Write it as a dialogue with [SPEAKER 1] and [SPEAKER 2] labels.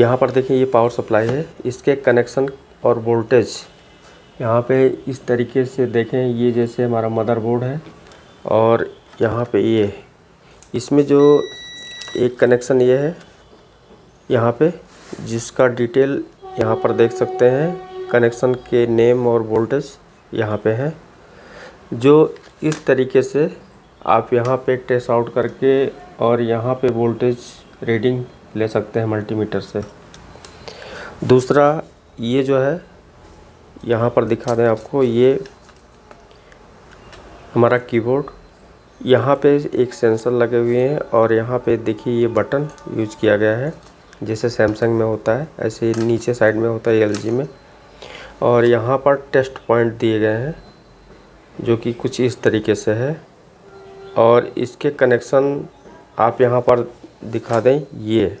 [SPEAKER 1] यहाँ पर देखिए ये पावर सप्लाई है। इसके कनेक्शन और वोल्टेज यहाँ पे इस तरीके से देखें, ये जैसे हमारा मदरबोर्ड है और यहाँ पे ये, इसमें जो एक कनेक्शन ये है यहाँ पे, जिसका डिटेल यहाँ पर देख सकते हैं कनेक्शन के नेम और वोल्टेज यहाँ पे है, जो इस तरीके से आप यहाँ पे टेस्ट आउट करके और यहाँ पे वोल्टेज रीडिंग ले सकते हैं मल्टीमीटर से। दूसरा, ये जो है, यहाँ पर दिखा दें आपको, ये हमारा कीबोर्ड यहाँ पे एक सेंसर लगे हुए हैं और यहाँ पे देखिए ये बटन यूज़ किया गया है, जैसे सैमसंग में होता है, ऐसे नीचे साइड में होता है एलजी में। और यहाँ पर टेस्ट पॉइंट दिए गए हैं, जो कि कुछ इस तरीके से है। और इसके कनेक्शन आप यहाँ पर दिखा दें, ये।